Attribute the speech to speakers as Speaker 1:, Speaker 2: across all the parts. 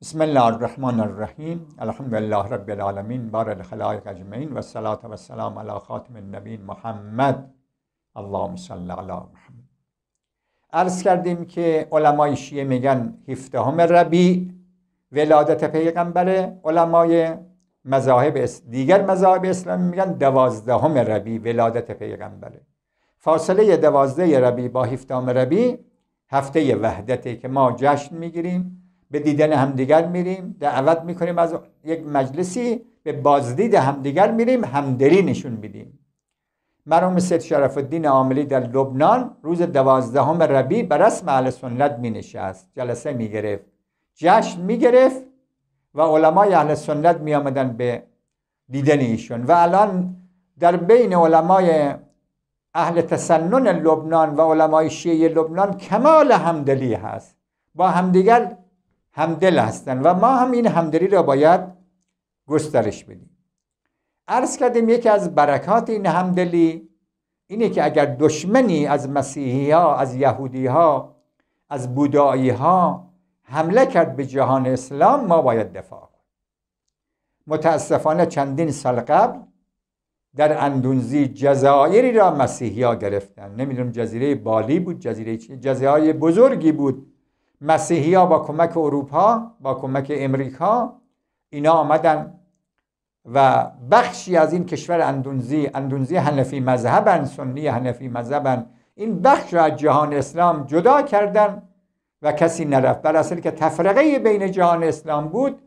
Speaker 1: بسم الله الرحمن الرحیم الحمد لله رب العالمین بار الخلائق اجمعین و صلاة و السلام علی خاتم النبین محمد اللهم صل علی محمد عرض کردیم که علمای شیعه میگن هفدهم ربیع ولادت پیغمبر علمای مذاهب دیگر مذاهب اسلامی میگن دوازدهم ربیع ولادت پیغمبره فاصله دوازده ربیع با هفدهم ربیع هفته وحدته که ما جشن می‌گیریم به دیدن همدیگر میریم دعوت می‌کنیم از یک مجلسی به بازدید همدیگر میریم همدلی نشون میدیم. مرحوم سید شرف الدین عاملی در لبنان روز دوازدهم ربیع بر رسم اهل سنت می نشست جلسه می گرفت جشن می گرفت و علمای اهل سنت می آمدن به دیدن ایشون. و الان در بین علمای اهل تسنن لبنان و علمای شیعه لبنان کمال همدلی هست. با همدیگر همدل هستند و ما هم این همدلی را باید گسترش بدیم. عرض کردیم یکی از برکات این همدلی اینه که اگر دشمنی از مسیحی ها از یهودی ها از بودایی ها حمله کرد به جهان اسلام ما باید دفاع کنیم. متاسفانه چندین سال قبل در اندونزی جزایری را مسیحی ها گرفتن. نمی‌دونم جزیره بالی بود جزیره جزیره بزرگی بود. مسیحی ها با کمک اروپا با کمک امریکا اینا آمدن و بخشی از این کشور اندونزی اندونزی هنفی مذهبن سنی هنفی مذهبن این بخش را از جهان اسلام جدا کردن و کسی نرفت. بر اصل که تفرقه بین جهان اسلام بود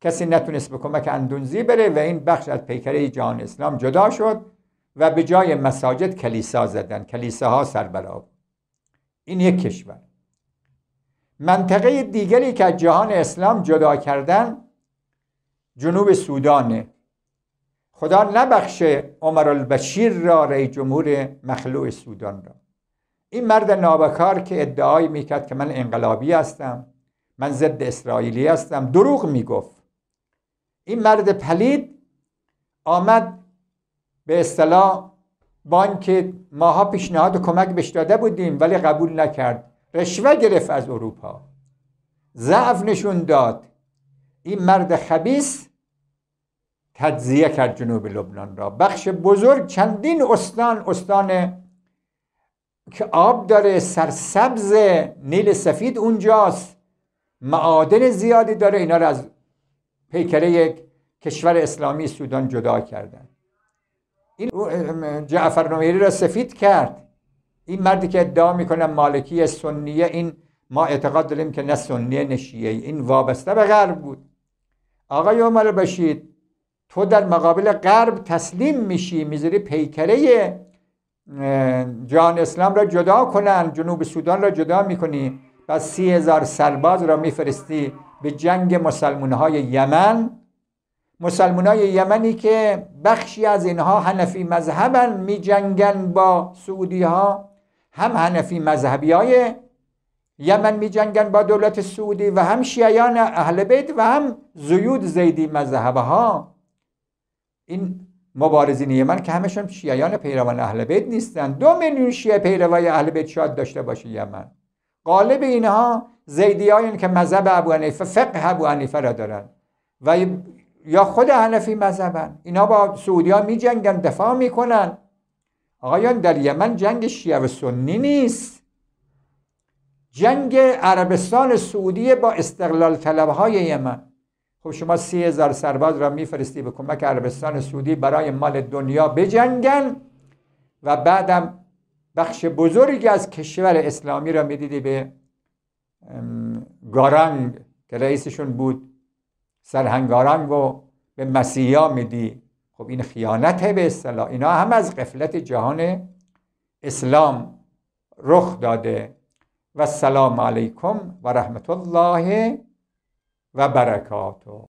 Speaker 1: کسی نتونست به کمک اندونزی بره و این بخش از پیکره جهان اسلام جدا شد و به جای مساجد کلیسا زدن. کلیساها سربرا این یک کشور. منطقه دیگری که از جهان اسلام جدا کردن جنوب سودانه. خدا نبخشه عمر البشیر را رئیس جمهور مخلوع سودان را. این مرد نابکار که ادعای می‌کرد که من انقلابی هستم من ضد اسرائیلی هستم دروغ می‌گفت. این مرد پلید آمد به اصطلاح بانک ماها پیشنهاد کمک بهش داده بودیم ولی قبول نکرد. رشوه گرفت از اروپا. ضعف نشون داد. این مرد خبیس تجزیه کرد جنوب لبنان را. بخش بزرگ چندین استان استان که آب داره سرسبز نیل سفید اونجاست. معادن زیادی داره. اینا را از پیکره یک کشور اسلامی سودان جدا کردن. این جعفر نمیری را سفید کرد. این مردی که ادعا می‌کنه مالکی سنیه این ما اعتقاد داریم که نه سنیه نه این وابسته به غرب بود. آقای عمر بشید تو در مقابل غرب تسلیم میشی می‌ذاری پیکره جان اسلام را جدا کنن جنوب سودان را جدا می‌کنی. و سی هزار سرباز را میفرستی به جنگ مسلمان های یمن. مسلمان های یمنی که بخشی از اینها هنفی مذهبن می جنگن با سعودی ها هم هنفی مذهبی های یمن می جنگن با دولت سعودی و هم شیعیان اهل بیت و هم زیود زیدی مذهبه ها این مبارزین یمن که همشون شیعیان پیروان اهل بیت نیستن. دو میلیون شیعه پیروای اهل بیت شاید داشته باشه یمن. غالب اینها زیدی که مذهب ابو حنیفه فقه ابو حنیفه را دارن و یا خود حنفی مذهبن. اینا با سعودی ها می جنگن دفاع می‌کنن. آقایان در یمن جنگ شیعه و سنی نیست. جنگ عربستان سعودی با استقلال طلب های یمن. خب شما سی هزار سرباز را میفرستی به کمک عربستان سعودی برای مال دنیا بجنگن و بعدم بخش بزرگی از کشور اسلامی را می‌دیدی به گارنگ که رئیسشون بود سرهنگارنگ و به مسیحا میدی. خب این خیانت به اصطلاح. اینا هم از قفلت جهان اسلام رخ داده. و السلام علیکم و رحمت الله و برکاته.